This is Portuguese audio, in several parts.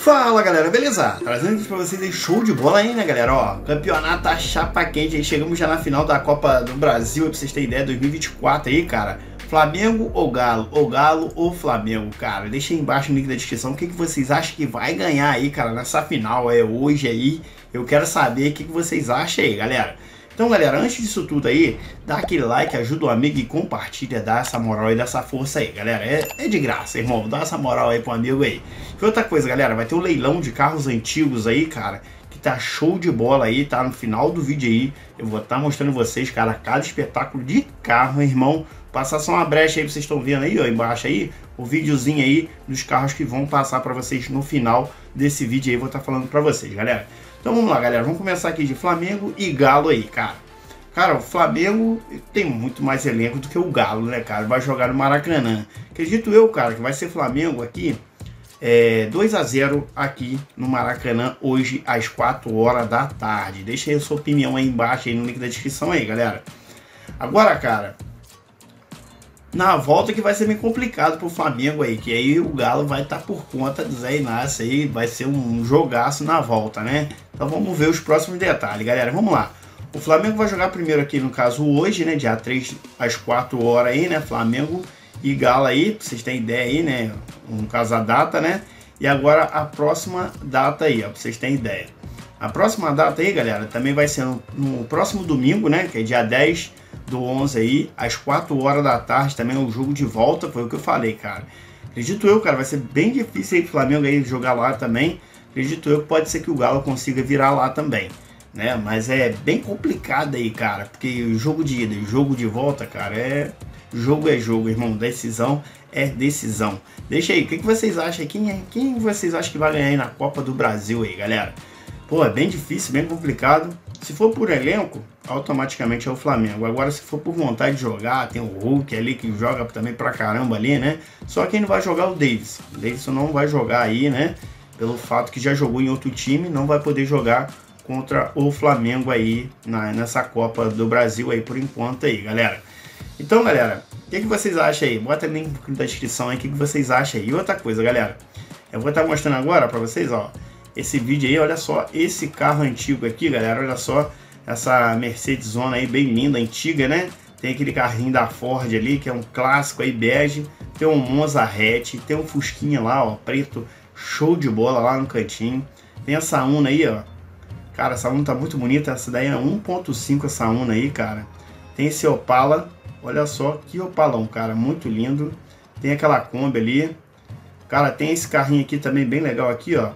Fala galera, beleza? Trazendo aqui pra vocês aí show de bola aí, né galera? Ó, campeonato tá chapa quente aí, chegamos já na final da Copa do Brasil, pra vocês terem ideia, 2024 aí, cara. Flamengo ou Galo? Ou Galo ou Flamengo, cara? Deixa aí embaixo no link da descrição o que, que vocês acham que vai ganhar aí, cara, nessa final, é hoje aí. Eu quero saber o que, que vocês acham aí, galera. Então, galera, antes disso tudo aí, dá aquele like, ajuda o amigo e compartilha, dá essa moral e dá essa força aí, galera. É, é de graça, irmão. Dá essa moral aí pro amigo aí. E outra coisa, galera, vai ter um leilão de carros antigos aí, cara, que tá show de bola aí, tá no final do vídeo aí. Eu vou estar tá mostrando vocês, cara, cada espetáculo de carro, irmão. Passar só uma brecha aí, vocês estão vendo aí, ó, embaixo aí, o videozinho aí dos carros que vão passar para vocês no final desse vídeo aí, vou estar tá falando para vocês, galera. Então vamos lá, galera. Vamos começar aqui de Flamengo e Galo aí, cara. Cara, o Flamengo tem muito mais elenco do que o Galo, né, cara? Vai jogar no Maracanã. Acredito eu, cara, que vai ser Flamengo aqui é, 2 a 0 aqui no Maracanã hoje às 4 horas da tarde. Deixa aí a sua opinião aí embaixo aí no link da descrição aí, galera. Agora, cara, na volta que vai ser meio complicado pro Flamengo aí, que aí o Galo vai estar tá por conta do Zé Inácio aí, vai ser um jogaço na volta, né? Então vamos ver os próximos detalhes, galera. Vamos lá. O Flamengo vai jogar primeiro aqui, no caso, hoje, né? Dia 3 às 4 horas aí, né? Flamengo e Galo aí, pra vocês terem ideia aí, né? No caso, a data, né? E agora a próxima data aí, ó, pra vocês terem ideia. A próxima data aí, galera, também vai ser no, no próximo domingo, né? Que é dia 10 do 11 aí, às 4 horas da tarde, também é o jogo de volta, foi o que eu falei, cara. Acredito eu, cara, vai ser bem difícil aí pro Flamengo aí jogar lá também. Acredito eu que pode ser que o Galo consiga virar lá também, né? Mas é bem complicado aí, cara, porque jogo de ida e jogo de volta, cara, é jogo é jogo, irmão. Decisão é decisão. Deixa aí, o que, que vocês acham? Quem, é, quem vocês acham que vai ganhar aí na Copa do Brasil aí, galera? Pô, é bem difícil, bem complicado. Se for por elenco, automaticamente é o Flamengo. Agora, se for por vontade de jogar, tem o Hulk ali que joga também pra caramba ali, né? Só quem não vai jogar é o Davis. O Davis não vai jogar aí, né? Pelo fato que já jogou em outro time, não vai poder jogar contra o Flamengo aí na, nessa Copa do Brasil aí por enquanto aí, galera. Então, galera, o que, que vocês acham aí? Bota link na descrição aí o que, que vocês acham aí. E outra coisa, galera, eu vou estar mostrando agora para vocês, ó, esse vídeo aí, olha só, esse carro antigo aqui, galera, olha só, essa Mercedes Zona aí bem linda, antiga, né? Tem aquele carrinho da Ford ali, que é um clássico aí, bege. Tem um Monza hatch, tem um Fusquinha lá, ó, preto, show de bola lá no cantinho. Tem essa Una aí, ó. Cara, essa Una tá muito bonita. Essa daí é 1.5 essa Una aí, cara. Tem esse Opala. Olha só que Opalão, cara, muito lindo. Tem aquela Kombi ali. Cara, tem esse carrinho aqui também bem legal aqui, ó.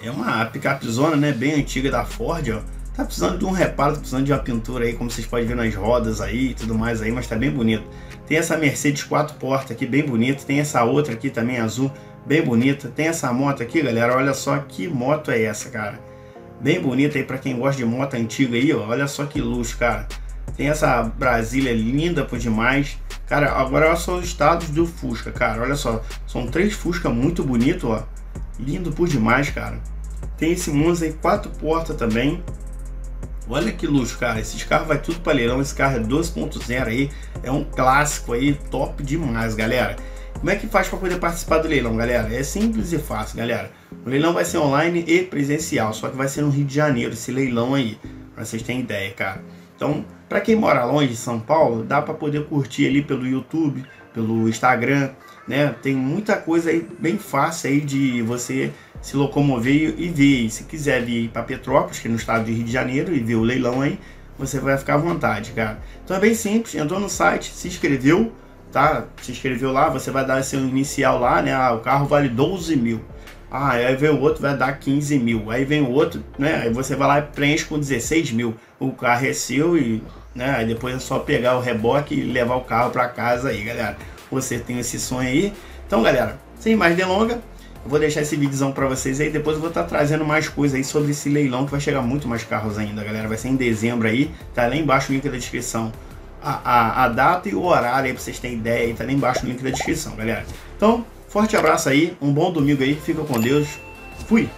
É uma picape zona, né, bem antiga da Ford, ó. Tá precisando de um reparo, tá precisando de uma pintura aí, como vocês podem ver nas rodas aí e tudo mais aí, mas tá bem bonito. Tem essa Mercedes quatro portas aqui, bem bonita. Tem essa outra aqui também, azul, bem bonita. Tem essa moto aqui, galera, olha só que moto é essa, cara. Bem bonita aí para quem gosta de moto antiga aí, ó. Olha só que luxo, cara. Tem essa Brasília linda por demais. Cara, agora olha só os estados do Fusca, cara. Olha só, são três Fusca muito bonito, ó. Lindo por demais, cara. Tem esse Monza aí, quatro portas também. Olha que luxo, cara. Esses carros vai tudo para leilão. Esse carro é 2.0 aí. É um clássico aí, top demais, galera. Como é que faz para poder participar do leilão, galera? É simples e fácil, galera. O leilão vai ser online e presencial, só que vai ser no Rio de Janeiro esse leilão aí, para vocês terem ideia, cara. Então, para quem mora longe de São Paulo, dá para poder curtir ali pelo YouTube, pelo Instagram, né? Tem muita coisa aí bem fácil aí de você se locomover e ver. E se quiser vir para Petrópolis, que é no estado de Rio de Janeiro, e ver o leilão aí, você vai ficar à vontade, cara. Então é bem simples, entrou no site, se inscreveu, tá? Se inscreveu lá, você vai dar seu inicial lá, né? Ah, o carro vale 12 mil. Ah, aí vem o outro, vai dar 15 mil. Aí vem o outro, né? Aí você vai lá e preenche com 16 mil. O carro é seu e, né? Aí depois é só pegar o reboque e levar o carro para casa aí, galera. Você tem esse sonho aí. Então, galera, sem mais delongas, eu vou deixar esse vídeozão para vocês aí. Depois eu vou estar tá trazendo mais coisas aí sobre esse leilão que vai chegar muito mais carros ainda, galera. Vai ser em dezembro aí. Tá lá embaixo o link da descrição. A, a, a data e o horário aí pra vocês terem ideia. Tá lá embaixo o link da descrição, galera. Então, forte abraço aí. Um bom domingo aí. Fica com Deus. Fui!